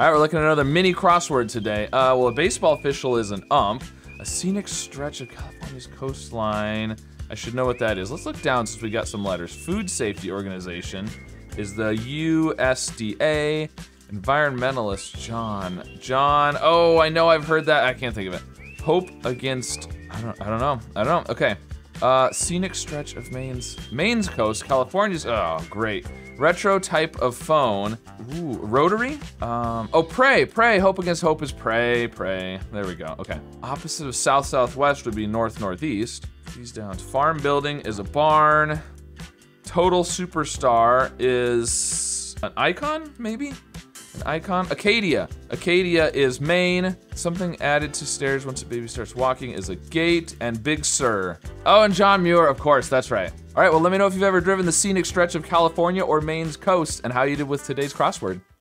All right, we're looking at another mini crossword today. Uh, well, a baseball official is an ump. A scenic stretch of California's coastline. I should know what that is. Let's look down since we got some letters. Food Safety Organization is the USDA. Environmentalist John. John. Oh, I know I've heard that. I can't think of it. Hope against. I don't. I don't know. I don't know. Okay. Uh, scenic stretch of Maine's Maine's coast, California's. Oh, great. Retro type of phone. Ooh, rotary. Um. Oh, pray, pray. Hope against hope is pray, pray. There we go. Okay. Opposite of south southwest would be north northeast. These down. Farm building is a barn. Total superstar is an icon, maybe. An icon. Acadia. Acadia is Maine. Something added to stairs once a baby starts walking is a gate. And Big Sur. Oh, and John Muir, of course, that's right. All right, well, let me know if you've ever driven the scenic stretch of California or Maine's coast and how you did with today's crossword.